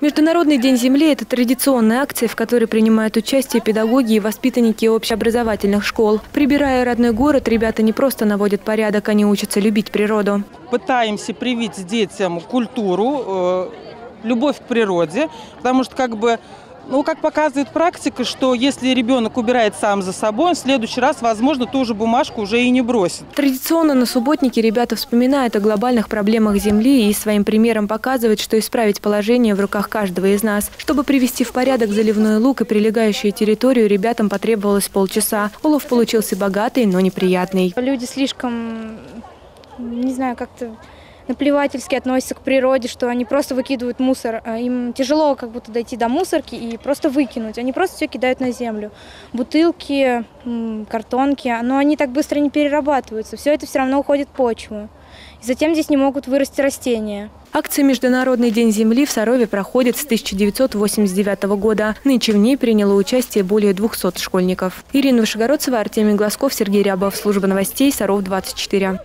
Международный день Земли – это традиционная акция, в которой принимают участие педагоги и воспитанники общеобразовательных школ. Прибирая родной город, ребята не просто наводят порядок, они учатся любить природу. Пытаемся привить детям культуру, э, любовь к природе, потому что как бы ну, как показывает практика, что если ребенок убирает сам за собой, в следующий раз, возможно, ту же бумажку уже и не бросит. Традиционно на субботнике ребята вспоминают о глобальных проблемах Земли и своим примером показывают, что исправить положение в руках каждого из нас. Чтобы привести в порядок заливной луг и прилегающую территорию, ребятам потребовалось полчаса. Улов получился богатый, но неприятный. Люди слишком, не знаю, как-то наплевательски относятся к природе, что они просто выкидывают мусор. А им тяжело как будто дойти до мусорки и просто выкинуть. Они просто все кидают на землю. Бутылки, картонки, но они так быстро не перерабатываются. Все это все равно уходит в почву. И затем здесь не могут вырасти растения. Акция «Международный день Земли» в Сарове проходит с 1989 года. Нынче в ней приняло участие более 200 школьников. Ирина Вышегородцева, Артемий Глазков, Сергей Рябов. Служба новостей Саров 24.